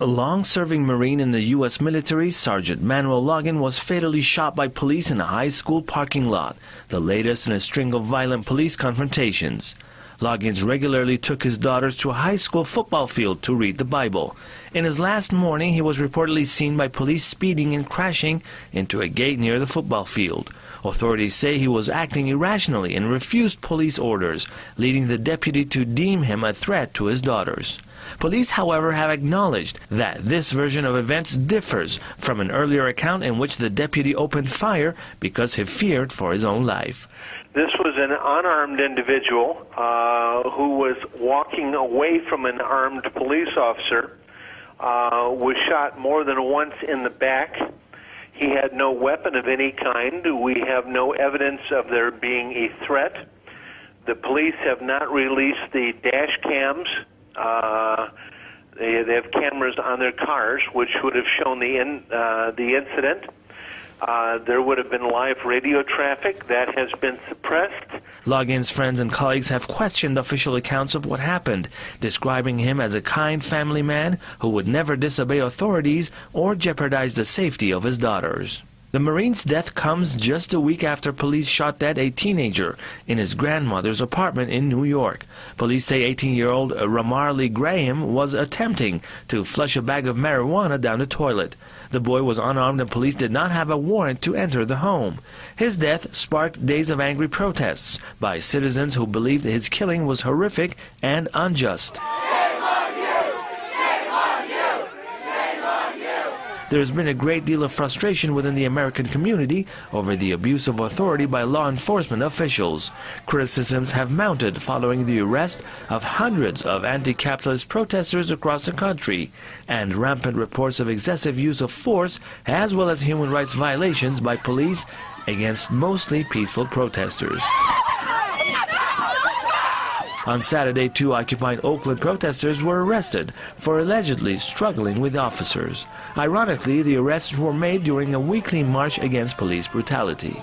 A long-serving Marine in the U.S. military, Sergeant Manuel Loggins, was fatally shot by police in a high school parking lot, the latest in a string of violent police confrontations. Loggins regularly took his daughters to a high school football field to read the Bible. In his last morning, he was reportedly seen by police speeding and crashing into a gate near the football field. Authorities say he was acting irrationally and refused police orders, leading the deputy to deem him a threat to his daughters. Police, however, have acknowledged that this version of events differs from an earlier account in which the deputy opened fire because he feared for his own life. This was an unarmed individual uh, who was walking away from an armed police officer, uh, was shot more than once in the back. He had no weapon of any kind. We have no evidence of there being a threat. The police have not released the dash cams uh, they, they have cameras on their cars, which would have shown the in, uh, the incident. Uh, there would have been live radio traffic that has been suppressed. Loggins' friends and colleagues have questioned official accounts of what happened, describing him as a kind family man who would never disobey authorities or jeopardize the safety of his daughters. The Marine's death comes just a week after police shot dead a teenager in his grandmother's apartment in New York. Police say 18-year-old Ramarley Graham was attempting to flush a bag of marijuana down the toilet. The boy was unarmed and police did not have a warrant to enter the home. His death sparked days of angry protests by citizens who believed his killing was horrific and unjust. There's been a great deal of frustration within the American community over the abuse of authority by law enforcement officials. Criticisms have mounted following the arrest of hundreds of anti-capitalist protesters across the country and rampant reports of excessive use of force as well as human rights violations by police against mostly peaceful protesters. On Saturday, two Occupy Oakland protesters were arrested for allegedly struggling with officers. Ironically, the arrests were made during a weekly march against police brutality.